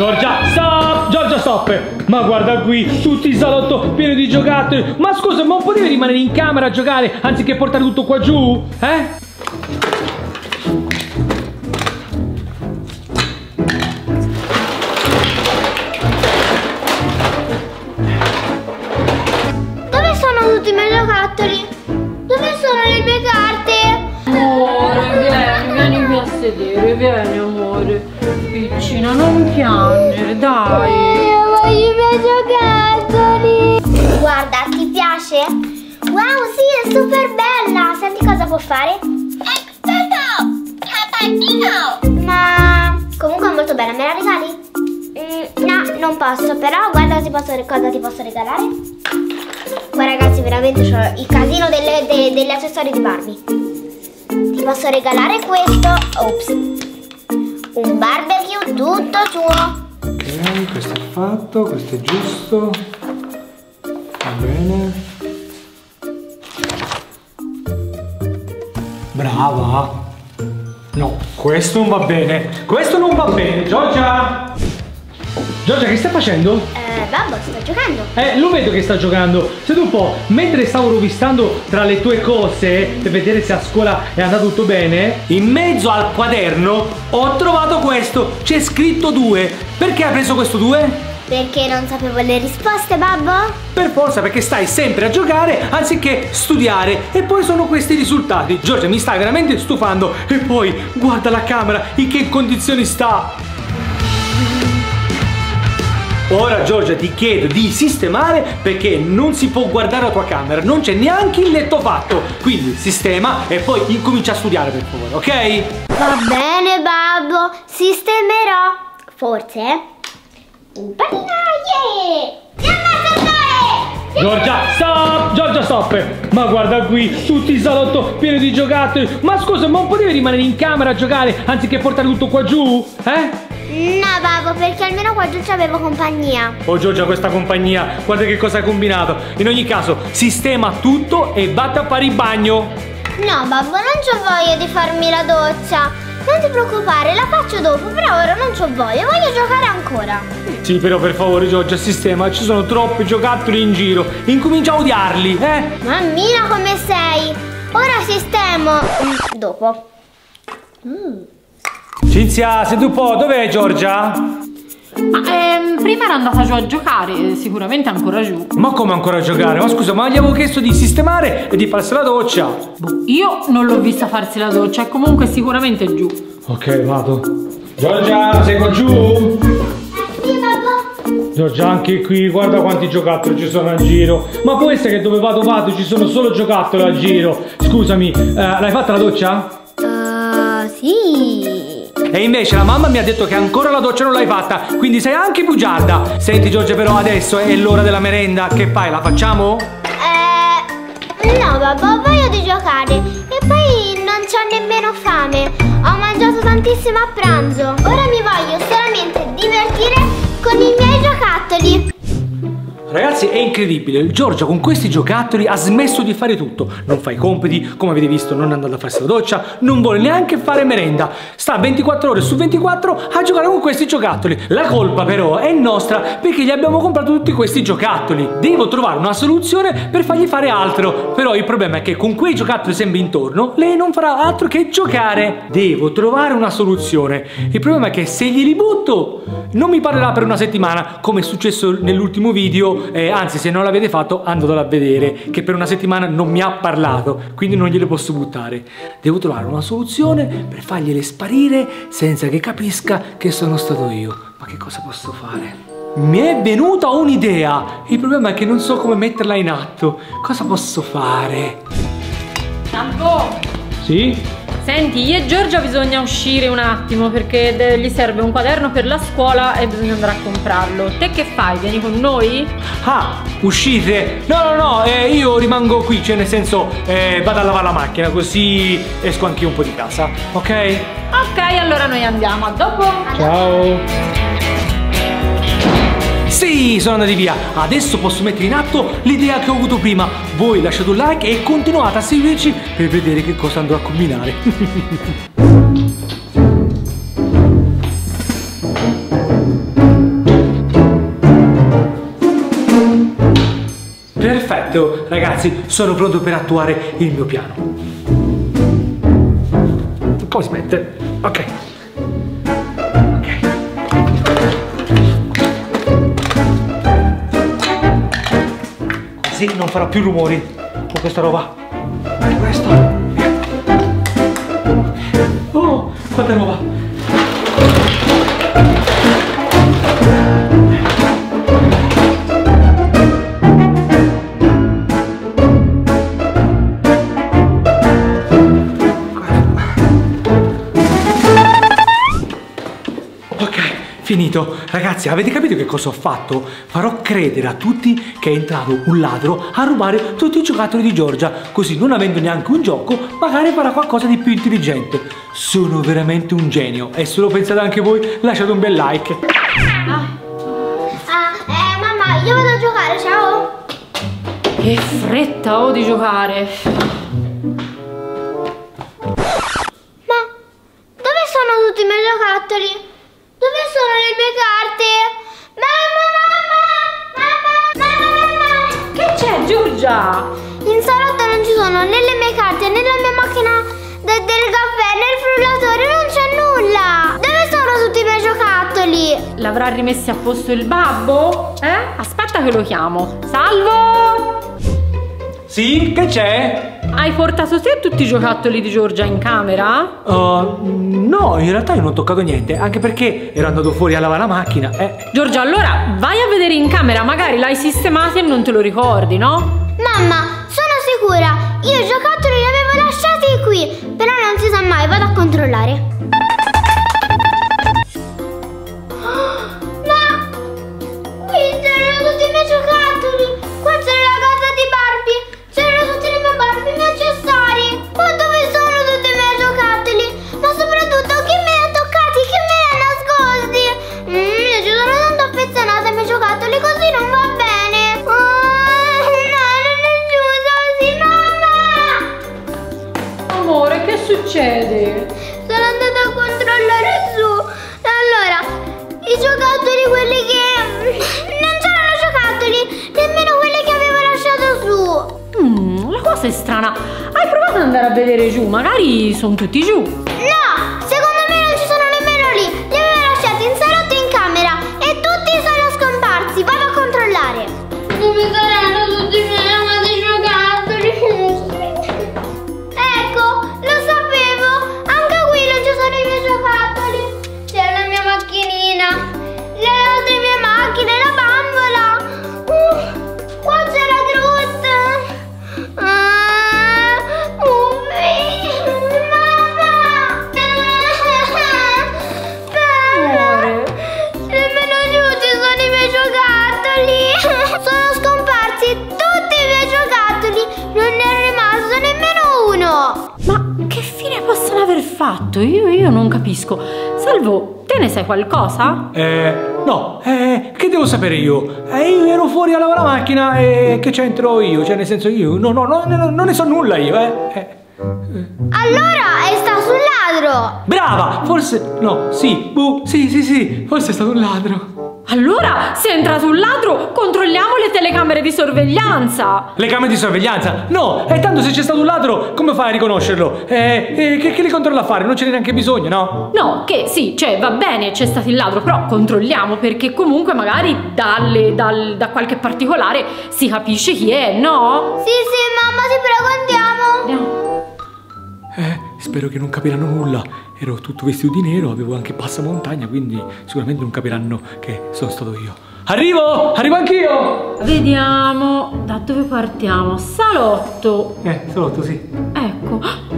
Giorgia, stop! Giorgia, stop! Ma guarda qui, tutti il salotto pieno di giocattoli. Ma scusa, ma non potevi rimanere in camera a giocare anziché portare tutto qua giù? Eh? Piccina, non piangere, dai. Io voglio i miei giocattoli. Guarda, ti piace? Wow, sì, è super bella. Senti cosa può fare? Ma comunque è molto bella, me la regali? Mm, no, non posso, però guarda ti posso- cosa ti posso regalare. Qua ragazzi veramente ho il casino delle, de- degli accessori di Barbie. Ti posso regalare questo. Ops. Un barbecue tutto tuo. Ok, questo è fatto, questo è giusto. Va bene. Brava. No, questo non va bene. Questo non va bene, Giorgia. Giorgia, che stai facendo? Eh, babbo, sto giocando. Eh, lo vedo che sta giocando. Senti un po', mentre stavo rovistando tra le tue cose per vedere se a scuola è andato tutto bene, in mezzo al quaderno ho trovato questo. C'è scritto 2. Perché hai preso questo 2? Perché non sapevo le risposte, babbo? Per forza, perché stai sempre a giocare anziché studiare. E poi sono questi i risultati. Giorgia, mi stai veramente stufando. E poi, guarda la camera, in che condizioni sta. Ora Giorgia ti chiedo di sistemare perché non si può guardare la tua camera, non c'è neanche il letto fatto. Quindi sistema e poi incomincia a studiare per favore, ok? Va bene, babbo, sistemerò. Forse? Un saltare! Giorgia, stop! Giorgia, stop! Ma guarda qui, tutti il salotto pieno di giocattoli. Ma scusa, ma non potevi rimanere in camera a giocare anziché portare tutto qua giù? Eh? No, babbo, perché almeno qua giù c'avevo compagnia. Oh Giorgia, questa compagnia, guarda che cosa hai combinato. In ogni caso, sistema tutto e vatta a fare il bagno. No, babbo, non c'ho voglia di farmi la doccia. Non ti preoccupare, la faccio dopo, però ora non c'ho voglia, voglio giocare ancora. Sì, però per favore Giorgia, sistema, ci sono troppi giocattoli in giro. Incomincia a odiarli, eh? Mammina come sei? Ora sistemo. Mm, dopo. Cinzia, senti un po', dov'è Giorgia? Ma ehm, prima era andata giù a giocare, sicuramente ancora giù. Ma come ancora a giocare? Ma scusa, ma gli avevo chiesto di sistemare e di farsi la doccia. Boh, io non l'ho vista farsi la doccia, e comunque sicuramente è giù. Ok, vado. Giorgia, sei qua giù? Sì, babbo. Giorgia, anche qui, guarda quanti giocattoli ci sono a giro. Ma può essere che dove vado vado ci sono solo giocattoli a giro. Scusami, eh, l'hai fatta la doccia? Uh, sì. E invece la mamma mi ha detto che ancora la doccia non l'hai fatta, quindi sei anche bugiarda. Senti Giorgia, però adesso è l'ora della merenda. Che fai? La facciamo? Eh, no, babbo, ho voglia di giocare. E poi non c'ho nemmeno fame. Ho mangiato tantissimo a pranzo. Ora mi voglio solamente divertire con i miei giocattoli. Ragazzi, è incredibile. Giorgia con questi giocattoli ha smesso di fare tutto. Non fa i compiti, come avete visto, non è andata a farsi la doccia, non vuole neanche fare merenda. Sta 24 ore su 24 a giocare con questi giocattoli. La colpa però è nostra perché gli abbiamo comprato tutti questi giocattoli. Devo trovare una soluzione per fargli fare altro. Però il problema è che con quei giocattoli sempre intorno, lei non farà altro che giocare. Devo trovare una soluzione. Il problema è che se glieli butto, non mi parlerà per una settimana, come è successo nell'ultimo video. Eh, anzi, se non l'avete fatto, andatelo a vedere. Che per una settimana non mi ha parlato, quindi non gliele posso buttare. Devo trovare una soluzione per fargliele sparire senza che capisca che sono stato io. Ma che cosa posso fare? Mi è venuta un'idea. Il problema è che non so come metterla in atto. Cosa posso fare? Tanto, Sì? Senti, io e Giorgia bisogna uscire un attimo perché gli serve un quaderno per la scuola e bisogna andare a comprarlo. Te che fai? Vieni con noi? Ah, uscite? No, no, no, eh, io rimango qui, cioè nel senso eh, vado a lavare la macchina così esco anche io un po' di casa, ok? Ok, allora noi andiamo. A dopo. Ciao! Sì, sono andati via. Adesso posso mettere in atto l'idea che ho avuto prima. Voi lasciate un like e continuate a seguirci per vedere che cosa andrò a combinare. Perfetto, ragazzi, sono pronto per attuare il mio piano. Un po' Ok. non farò più rumori con questa roba questo. Via. Oh, quanta roba! Ok, finito. Ragazzi, avete capito che cosa ho fatto? Farò credere a tutti che è entrato un ladro a rubare tutti i giocattoli di Giorgia, così non avendo neanche un gioco, magari farà qualcosa di più intelligente. Sono veramente un genio e se lo pensate anche voi, lasciate un bel like. Ah, eh, mamma, io vado a giocare, ciao. Che fretta ho di giocare. L'avrà rimessi a posto il babbo? Eh? Aspetta che lo chiamo. Salvo! Sì, che c'è? Hai portato te tutti i giocattoli di Giorgia in camera? Uh, no, in realtà io non ho toccato niente, anche perché ero andato fuori a lavare la macchina. Eh, Giorgia, allora vai a vedere in camera, magari l'hai sistemato e non te lo ricordi, no? Mamma, sono sicura. Io i giocattoli li avevo lasciati qui. Però non si sa mai, vado a controllare. Magari sono tutti giù. Fatto? Io, io non capisco. Salvo, te ne sai qualcosa? eh, no, eh, che devo sapere io? Eh, io ero fuori a lavare la macchina e che c'entro io? Cioè, nel senso io, no, no, no, no, non ne so nulla io, eh. eh. Allora è stato un ladro! Brava, forse, no, sì, buh, sì, sì, sì, forse è stato un ladro. Allora, se è entrato un ladro, controlliamo le telecamere di sorveglianza. Le camere di sorveglianza? No, e tanto se c'è stato un ladro, come fai a riconoscerlo? Eh, eh, che, che li controlla a fare? Non ce n'è neanche bisogno, no? No, che sì, cioè va bene, c'è stato il ladro, però controlliamo perché comunque magari dalle- dal- da qualche particolare si capisce chi è, no? Sì, sì, mamma, ti prego, andiamo! Andiamo. Eh, spero che non capiranno nulla. Ero tutto vestito di nero, avevo anche passamontagna, quindi sicuramente non capiranno che sono stato io. Arrivo! Arrivo anch'io! Vediamo da dove partiamo. Salotto. Eh, salotto, sì. Ecco.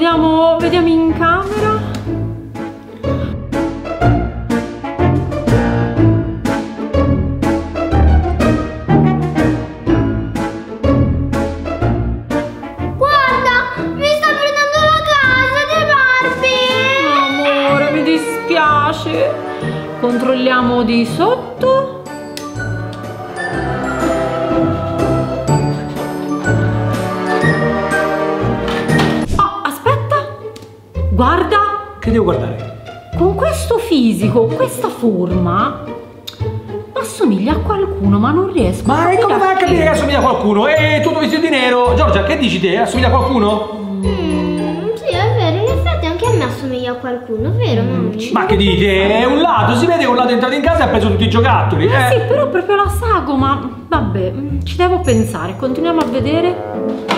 Vediamo, vediamo in camera. Che devo guardare? Con questo fisico, questa forma, assomiglia a qualcuno, ma non riesco Ma a e come vai a capire che assomiglia a qualcuno? E tutto vestito di nero? Giorgia, che dici te? Assomiglia a qualcuno? Mm, sì, è vero, in effetti anche a me assomiglia a qualcuno, vero, mamma? Ma che dite? È un lato, si vede che un lato è entrato in casa e ha preso tutti i giocattoli. Eh Eh, sì, però proprio la sagoma. Vabbè, mm, ci devo pensare. Continuiamo a vedere.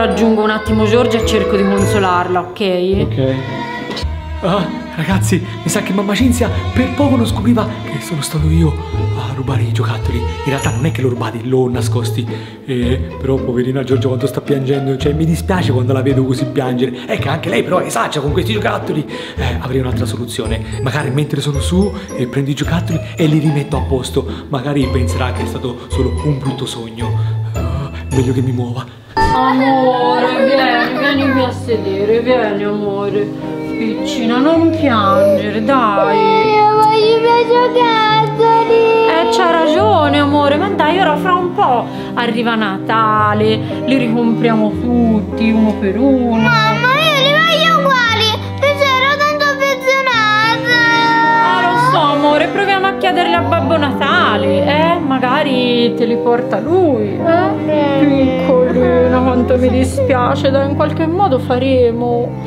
Raggiungo un attimo Giorgia e cerco di consolarla, ok? Ok. Ah, ragazzi, mi sa che mamma Cinzia per poco non scopriva che sono stato io a rubare i giocattoli. In realtà non è che l'ho rubati, l'ho nascosti. Eh, però poverina Giorgia quando sta piangendo, cioè mi dispiace quando la vedo così piangere. È che anche lei però è saggia con questi giocattoli. Eh, avrei un'altra soluzione. Magari mentre sono su eh, prendo i giocattoli e li rimetto a posto. Magari penserà che è stato solo un brutto sogno. Ah, meglio che mi muova. Amore, vieni, vieni a sedere, vieni amore. Piccina, non piangere, dai. Io voglio i miei giocattoli! Eh, c'ha ragione, amore, ma dai, ora fra un po' arriva Natale, li ricompriamo tutti, uno per uno. Mamma, io li voglio uguali! E c'ero tanto affezionata! Ah, lo so, amore, proviamo a chiederle a Babbo Natale, eh? Magari te li porta lui, eh? Quanto mi dispiace, dai, in qualche modo faremo.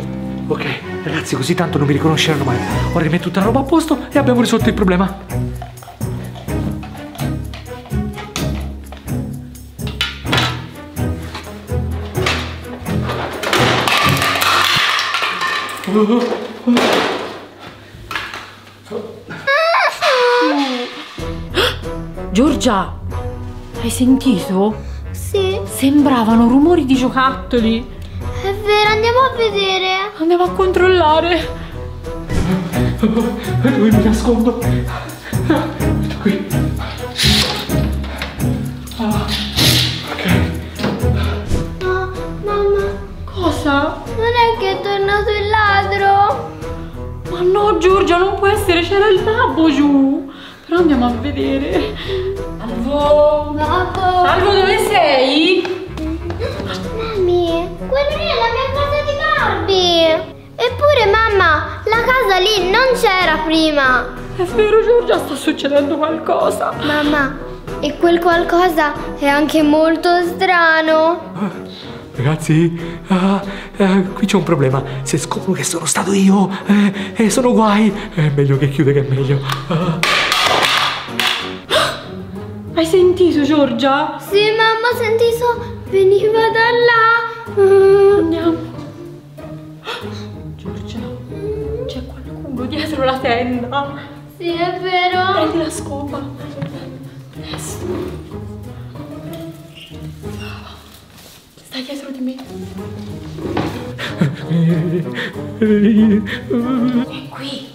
Ok, ragazzi, così tanto non mi riconosceranno mai. Ora rimetto tutta la roba a posto e abbiamo risolto il problema. Giorgia, hai sentito? Sì, Sembravano rumori di giocattoli. è vero, andiamo a vedere. Andiamo a controllare. Dove mi nascondo? Metto qui. Ah, ok. No, mamma, Cosa? non è che è tornato il ladro? Ma no, Giorgia, non può essere, c'era il babbo giù. Però andiamo a vedere. Salvo. Salvo, dove sei? Mami, quella lì è la mia casa di Barbie! Eppure mamma, la casa lì non c'era prima! È vero, Giorgia, sta succedendo qualcosa. Mamma, e quel qualcosa è anche molto strano! Ragazzi, ah, eh, qui c'è un problema. Se scopro che sono stato io, eh, eh, sono guai. È meglio che chiude che è meglio. Ah. Hai sentito, Giorgia? Sì, mamma, ho sentito, veniva da là! Andiamo. Giorgia, c'è qualcuno dietro la tenda. Sì, è vero! Prendi la scopa. Presto. Stai dietro di me. È qui.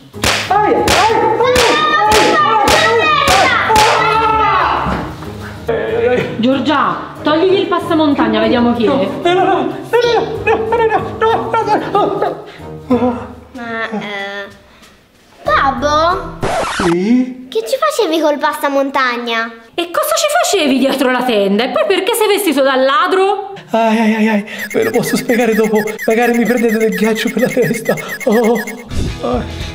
Giorgia, togligli il passamontagna, vediamo chi è. No, no, no, no, no, no, no, no, Ma, eh... Babbo? Sì? Che ci facevi col passamontagna? E cosa ci facevi dietro la tenda? E poi perché sei vestito da ladro? Ai ai ai ai, ve lo posso spiegare dopo. Magari mi prendete del ghiaccio per la testa. Oh.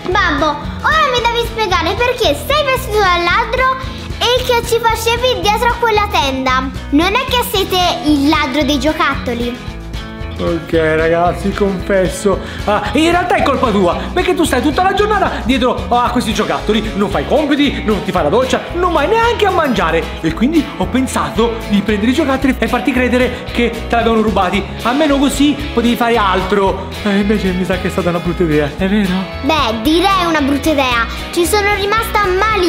Babbo, ora mi devi spiegare perché sei vestito da ladro e che ci facevi dietro a quella tenda. Non è che siete il ladro dei giocattoli. Ok ragazzi, confesso. Ah, in realtà è colpa tua, perché tu stai tutta la giornata dietro a questi giocattoli, non fai compiti, non ti fai la doccia, non vai neanche a mangiare. E quindi ho pensato di prendere i giocattoli e farti credere che te l'avevano rubati. Almeno così potevi fare altro. E invece mi sa che è stata una brutta idea, è vero? Beh, direi una brutta idea. Ci sono rimasta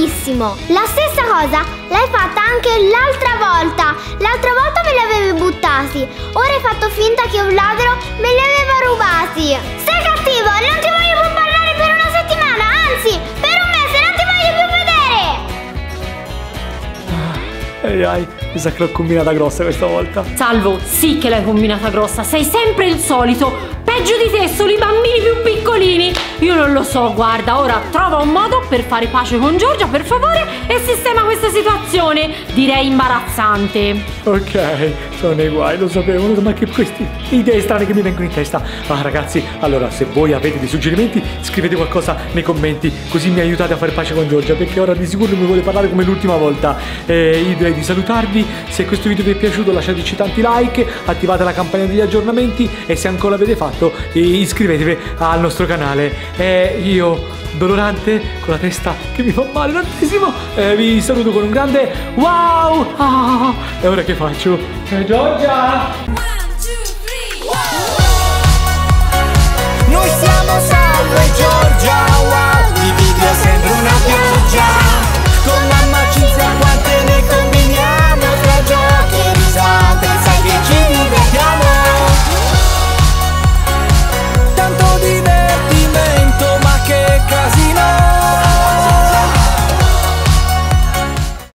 malissimo. La stessa cosa l'hai fatta anche l'altra volta. L'altra volta me li avevi buttati. Ora hai fatto finta che un ladro me li aveva rubati. Sei cattivo, non ti voglio più parlare per una settimana, anzi, per un mese non ti voglio più vedere. Ai ai, mi sa che l'ho combinata grossa questa volta. Salvo, sì che l'hai combinata grossa, sei sempre il solito. Peggio di te sono i bambini più piccolini. Io non lo so, guarda, ora trova un modo per fare pace con Giorgia, per favore, situazione. Direi imbarazzante. Ok, sono nei guai, lo sapevo, ma che queste idee strane che mi vengono in testa. Ah ragazzi, allora se voi avete dei suggerimenti scrivete qualcosa nei commenti, così mi aiutate a fare pace con Giorgia, perché ora di sicuro mi vuole parlare come l'ultima volta. Eh, io direi di salutarvi, se questo video vi è piaciuto lasciateci tanti like, attivate la campanella degli aggiornamenti e se ancora l'avete fatto iscrivetevi al nostro canale. Eh, io dolorante con la testa che mi fa male tantissimo e vi saluto con un grande wow ah, e ora che faccio? Eh, Giorgia! Noi siamo Salvo e Giorgia wow! Di video sembra una pioggia